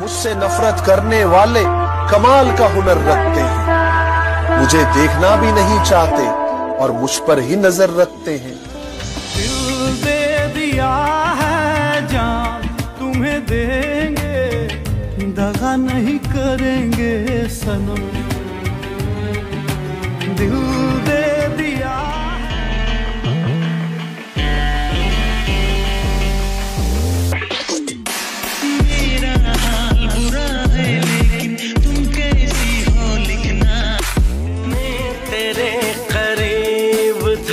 मुझसे नफरत करने वाले कमाल का हुनर रखते हैं। मुझे देखना भी नहीं चाहते और मुझ पर ही नज़र रखते हैं। जान, तुम्हें देंगे, दगा नहीं करेंगे सनम। दिल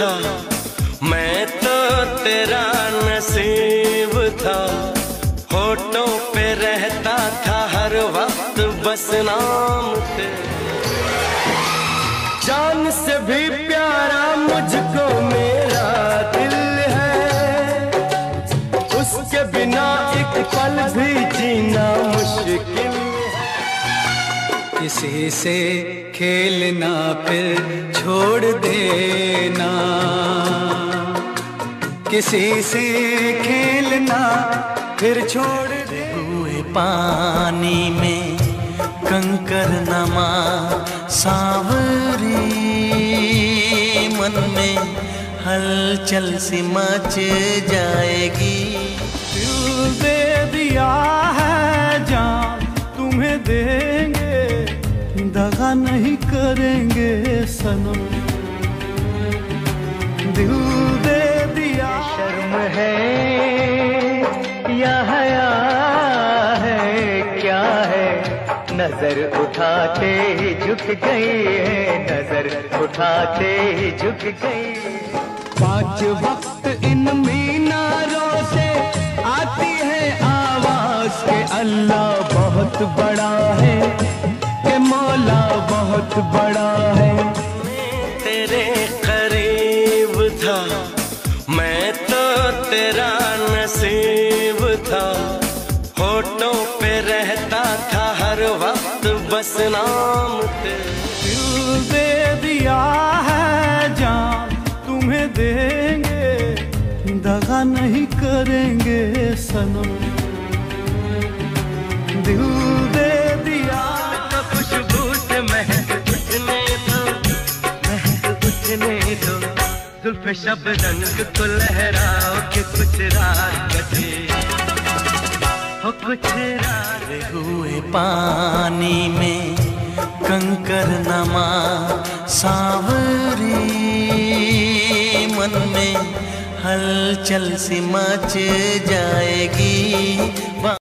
था। मैं तो तेरा नसीब था। होठों पे रहता था हर वक्त बस नाम तेरा। जान से भी प्यारा मुझको मेरा दिल है। उसके बिना एक पल भी जीना मुश्किल किसी से खेलना फिर छोड़ देना। किसी से खेलना फिर छोड़ दे। हुए पानी में कंकर नमा सावरी। मन में हलचल सी मच जाएगी। दगा नहीं करेंगे सनम। दिल दे दिया। शर्म है या हया है क्या है? नज़र उठाते ही झुक गई है नज़र उठाते ही झुक गई। पाँच वक्त इन मीनारों के बहुत बड़ा है। तेरे करीब था मैं तो तेरा नसीब था। होठों पे रहता था हर वक्त बस नाम दिल दे दिया है जान तुम्हें देंगे दगा नहीं करेंगे सनम। दिल उठने दो जुल्फ शब रंग को लहराओ, के कुछ रात कटे हो कुछ रात हुए पानी में कंकर नमा सावरी, मन में हलचल सी मच जाएगी।